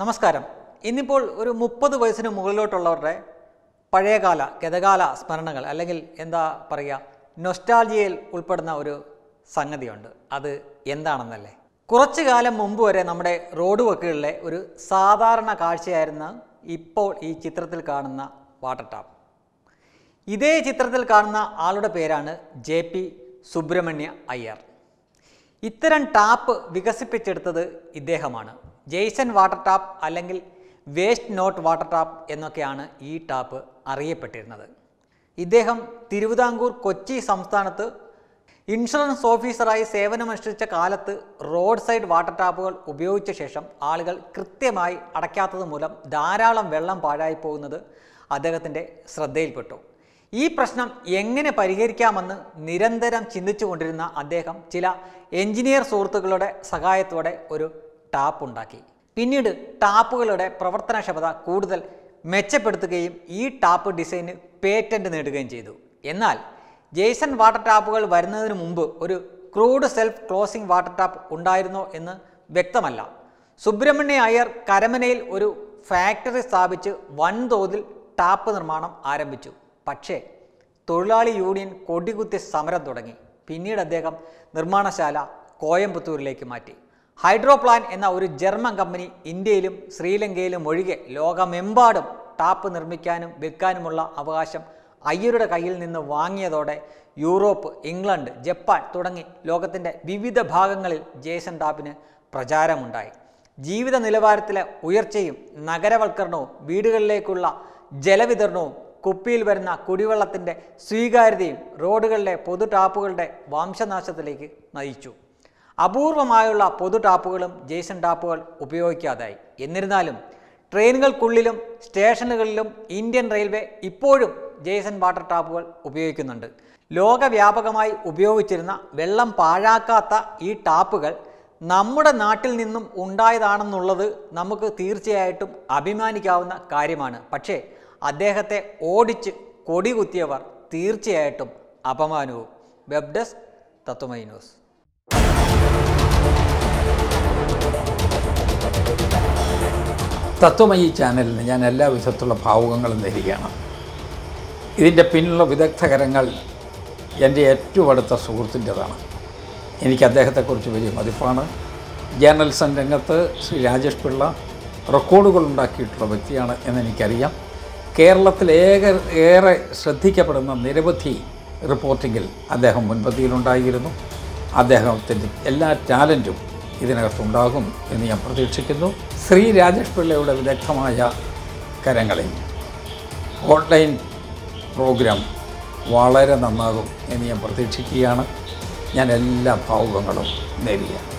നമസ്കാരം. ഇന്നിപ്പോൾ ഒരു മുപ്പത് വയസ്സിന് മുകളിലോട്ടുള്ളവരുടെ പഴയകാല ഗതകാല സ്മരണകൾ അല്ലെങ്കിൽ എന്താ പറയുക നൊസ്റ്റാൾജിയയിൽ ഉൾപ്പെടുന്ന ഒരു സംഗതിയുണ്ട്. അത് എന്താണെന്നല്ലേ? കുറച്ചു കാലം മുമ്പ് വരെ നമ്മുടെ റോഡ് വക്കുകളിലെ ഒരു സാധാരണ കാഴ്ചയായിരുന്ന ഇപ്പോൾ ഈ ചിത്രത്തിൽ കാണുന്ന വാട്ടർ ടാപ്പ് ഇതേ ചിത്രത്തിൽ കാണുന്ന ആളുടെ പേരാണ് ജെ പി സുബ്രഹ്മണ്യ അയ്യർ. ഇത്തരം ടാപ്പ് വികസിപ്പിച്ചെടുത്തത് ഇദ്ദേഹമാണ്. ജെയ്സൺ വാട്ടർ ടാപ്പ് അല്ലെങ്കിൽ വേസ്റ്റ് നോട്ട് വാട്ടർ ടാപ്പ് എന്നൊക്കെയാണ് ഈ ടാപ്പ് അറിയപ്പെട്ടിരുന്നത്. ഇദ്ദേഹം തിരുവിതാംകൂർ കൊച്ചി സംസ്ഥാനത്ത് ഇൻഷുറൻസ് ഓഫീസറായി സേവനമനുഷ്ഠിച്ച കാലത്ത് റോഡ് സൈഡ് വാട്ടർ ടാപ്പുകൾ ഉപയോഗിച്ച ശേഷം ആളുകൾ കൃത്യമായി അടയ്ക്കാത്തത് മൂലം ധാരാളം വെള്ളം പാഴായി പോകുന്നത് അദ്ദേഹത്തിന്റെ ശ്രദ്ധയിൽപ്പെട്ടു. ഈ പ്രശ്നം എങ്ങനെ പരിഹരിക്കാമെന്ന് നിരന്തരം ചിന്തിച്ചു കൊണ്ടിരുന്ന അദ്ദേഹം ചില എഞ്ചിനീയർ സുഹൃത്തുക്കളുടെ സഹായത്തോടെ ഒരു ടാപ്പ് ഉണ്ടാക്കി. പിന്നീട് ടാപ്പുകളുടെ പ്രവർത്തനക്ഷമത കൂടുതൽ മെച്ചപ്പെടുത്തുകയും ഈ ടാപ്പ് ഡിസൈന് പേറ്റന്റ് നേടുകയും ചെയ്തു. എന്നാൽ ജെയ്സൺ വാട്ടർ ടാപ്പുകൾ വരുന്നതിന് മുമ്പ് ഒരു crude self closing water tap ഉണ്ടായിരുന്നോ എന്ന് വ്യക്തമല്ല. സുബ്രഹ്മണ്യ അയ്യർ കരമനയിൽ ഒരു ഫാക്ടറി സ്ഥാപിച്ച് വൻതോതിൽ ടാപ്പ് നിർമ്മാണം ആരംഭിച്ചു. പക്ഷേ തൊഴിലാളി യൂണിയൻ കൊടികുത്തി സമരം തുടങ്ങി. പിന്നീട് അദ്ദേഹം നിർമ്മാണശാല കോയമ്പത്തൂരിലേക്ക് മാറ്റി. ഹൈഡ്രോപ്ലാൻ എന്ന ഒരു ജർമ്മൻ കമ്പനി ഇന്ത്യയിലും ശ്രീലങ്കയിലും ഒഴികെ ലോകമെമ്പാടും ടാപ്പ് നിർമ്മിക്കാനും വിൽക്കാനുമുള്ള അവകാശം അയ്യരുടെ കയ്യിൽ നിന്ന് വാങ്ങിയതോടെ യൂറോപ്പ് ഇംഗ്ലണ്ട് ജപ്പാൻ തുടങ്ങി ലോകത്തിന്റെ വിവിധ ഭാഗങ്ങളിൽ ജേസൺ ടാപ്പിന് പ്രചാരമുണ്ടായി. ജീവിത നിലവാരത്തിലെ ഉയർച്ചയും നഗരവൽക്കരണവും വീടുകളിലേക്കുള്ള ജലവിതരണവും കുപ്പിയിൽ വരുന്ന കുടിവെള്ളത്തിന്റെ സ്വീകാര്യതയും റോഡുകളിലെ പൊതു ടാപ്പുകളുടെ വംശനാശത്തിലേക്ക് നയിച്ചു. അപൂർവമായുള്ള പൊതു ടാപ്പുകളും ജേസൺ ടാപ്പുകൾ ഉപയോഗിക്കാതായി. എന്നിരുന്നാലും ട്രെയിനുകൾക്കുള്ളിലും സ്റ്റേഷനുകളിലും ഇന്ത്യൻ റെയിൽവേ ഇപ്പോഴും ജേസൺ വാട്ടർ ടാപ്പുകൾ ഉപയോഗിക്കുന്നുണ്ട്. ലോകവ്യാപകമായി ഉപയോഗിച്ചിരുന്ന വെള്ളം പാഴാക്കാത്ത ഈ ടാപ്പുകൾ നമ്മുടെ നാട്ടിൽ നിന്നും ഉണ്ടായതാണെന്നുള്ളത് നമുക്ക് തീർച്ചയായിട്ടും അഭിമാനിക്കാവുന്ന കാര്യമാണ്. പക്ഷേ അദ്ദേഹത്തെ ഓടിച്ച് കൊടികുത്തിയവർ തീർച്ചയായിട്ടും അപമാനവും. Web desk Tatwamayi news. Tatwamayi ചാനലിന് ഞാൻ എല്ലാ വിധത്തിലുള്ള ഭാവുകങ്ങളും നേരുകയാണ് ഇതിന്റെ പിന്നിലുള്ള വിദഗ്ധകരങ്ങൾ എന്റെ ഏറ്റവും അടുത്ത സുഹൃത്തിന്റെതാണ്. എനിക്ക് അദ്ദേഹത്തെക്കുറിച്ച് വലിയ മതിപ്പാണ്. ജേർണലിസം രംഗത്ത് ശ്രീ രാജേഷ് പിള്ള റെക്കോർഡുകൾ ഉണ്ടാക്കിയിട്ടുള്ള വ്യക്തിയാണ് എന്നെനിക്കറിയാം. കേരളത്തിൽ ഏക ഏറെ ശ്രദ്ധിക്കപ്പെടുന്ന നിരവധി റിപ്പോർട്ടിങ്ങിൽ അദ്ദേഹം മുൻപന്തിയിലുണ്ടായിരുന്നു. അദ്ദേഹത്തിന്റെ എല്ലാ ടാലന്റും ഇതിനകത്തുണ്ടാകും എന്ന് ഞാൻ പ്രതീക്ഷിക്കുന്നു. ശ്രീ രാജേഷ് പിള്ളയുടെ വിദഗ്ധമായ കരങ്ങളിൽ ഓൺലൈൻ പ്രോഗ്രാം വളരെ നന്നാകും എന്ന് ഞാൻ പ്രതീക്ഷിക്കുകയാണ്. ഞാൻ എല്ലാ ഭാവുകങ്ങളും നേരുകയാണ്